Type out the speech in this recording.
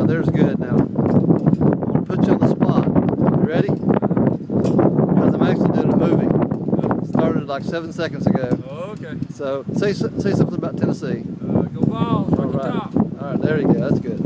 Now there's good. Now, I'm gonna put you on the spot. You ready? Because I'm actually doing a movie. Started like seven seconds ago. Okay. So say say something about Tennessee. Uh, go Vols, All right, right. top. All right, there you go. That's good.